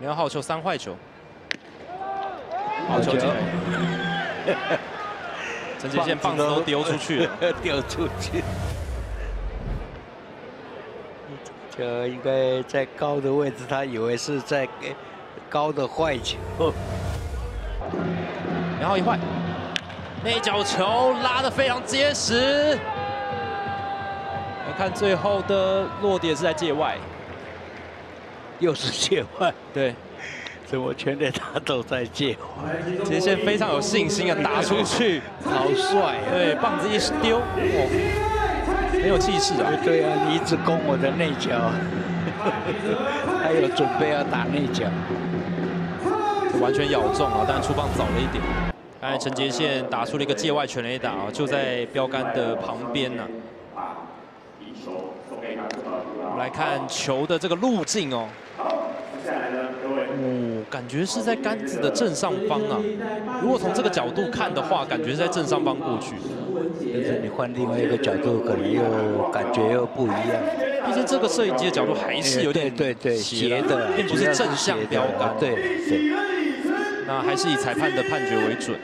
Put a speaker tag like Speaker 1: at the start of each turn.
Speaker 1: 没有好球，三坏球，好球进来。陈杰宪棒子都丢出去了，
Speaker 2: 丢出去。这应该在高的位置，他以为是在高的坏球。
Speaker 1: 然后一坏，内角球拉得非常结实。来看最后的落点是在界外，
Speaker 2: 又是界外。
Speaker 1: 对，
Speaker 2: 怎么全垒打都在界外？
Speaker 1: 杰宪非常有信心啊打出去，
Speaker 2: 好帅。
Speaker 1: 对，棒子一丢，很有气势啊。
Speaker 2: 对啊，你一直攻我的内角，还有准备要打内角，
Speaker 1: 完全咬中啊，但出棒早了一点。看陈杰宪打出了一个界外全垒打啊，就在标杆的旁边呢。来看球的这个路径哦。接下来呢，各位，哦，感觉是在杆子的正上方啊。如果从这个角度看的话，感觉是在正上方过去。
Speaker 2: 但是你换另外一个角度，可能又感觉又不一样。
Speaker 1: 毕竟这个摄影机的角度还是有点
Speaker 2: 对对斜的，
Speaker 1: 并不是正向标杆。
Speaker 2: 对对。
Speaker 1: 那还是以裁判的判决为准。